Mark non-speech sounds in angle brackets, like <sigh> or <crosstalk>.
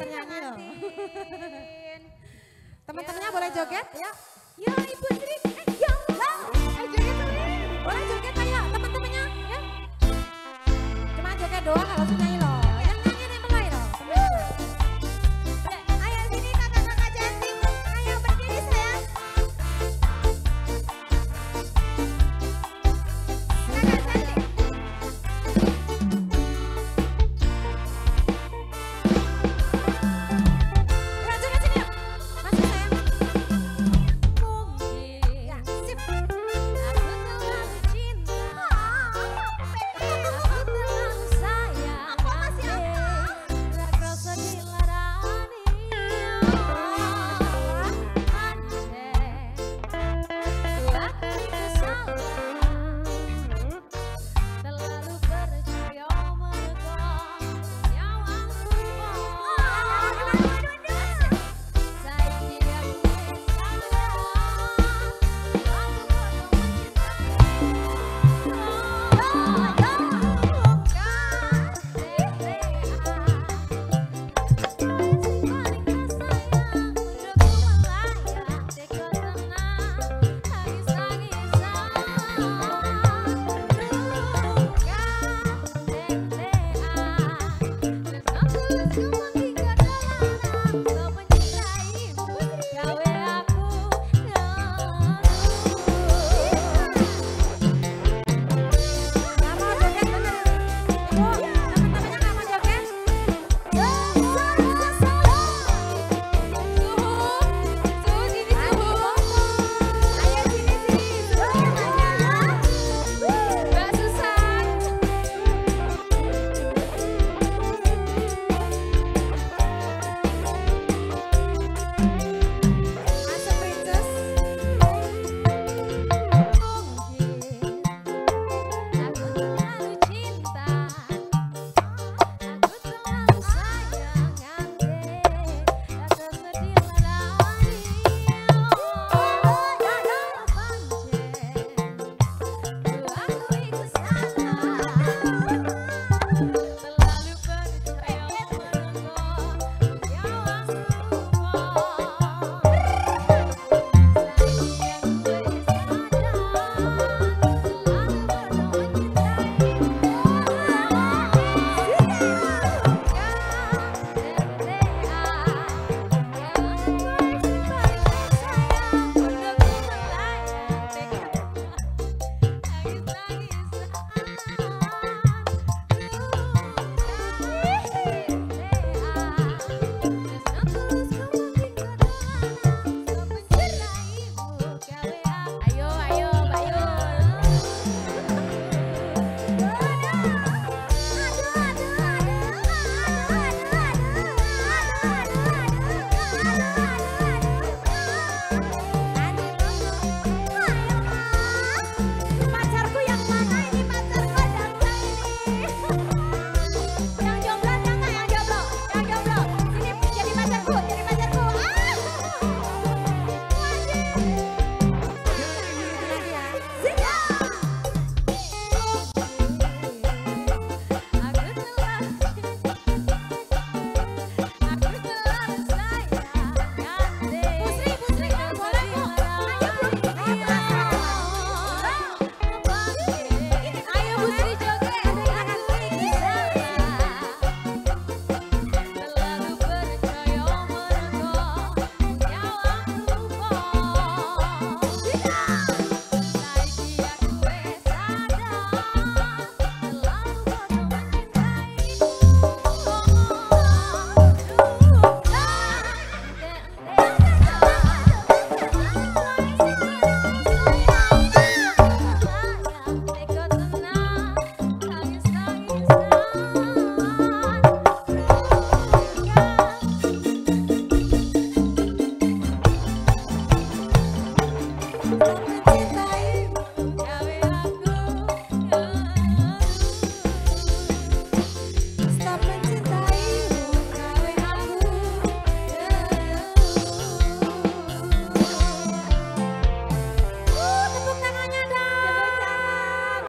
ternyanyi loh. <laughs> Teman-temannya yeah. boleh ya. joget ya. Ya Ibu Sri, eh ya jangan. Eh, joget ya. Boleh joget kayak teman-temannya ya. Cuma joget doang kalau sudah nyanyi loh. Thank you.